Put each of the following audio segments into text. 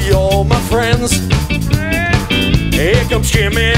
see all my friends. Here comes Jimmy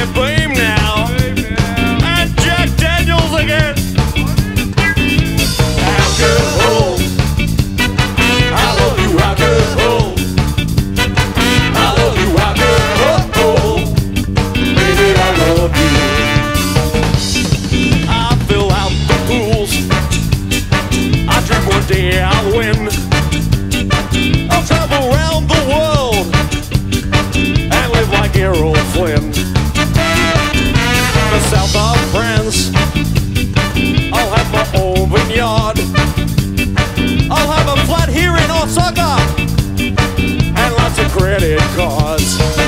credit cards.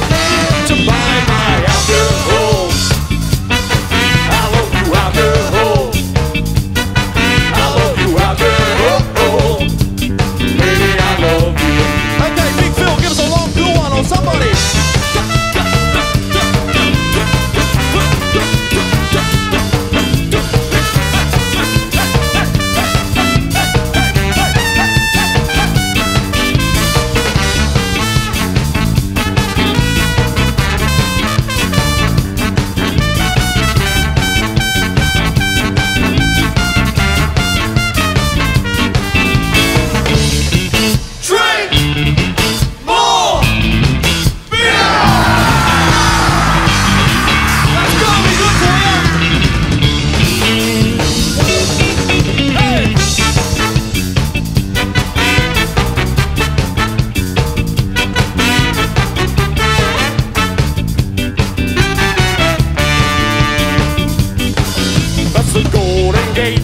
gate.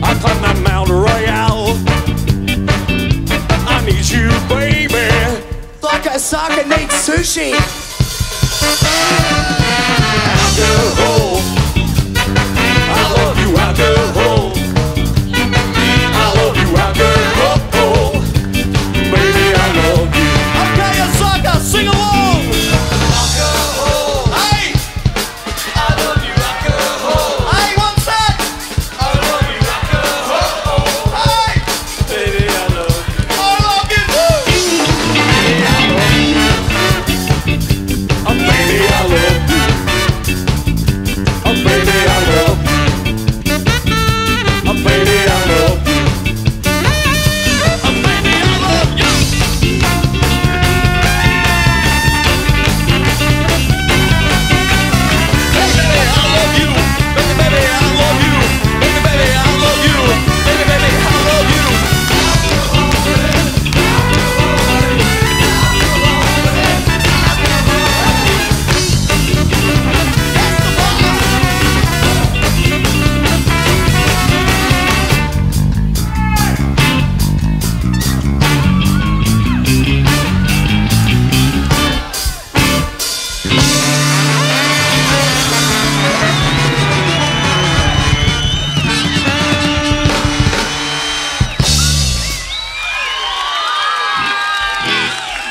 I climb that Mount Royal. I need you, baby. Like a Osaka needs sushi. Alcohol.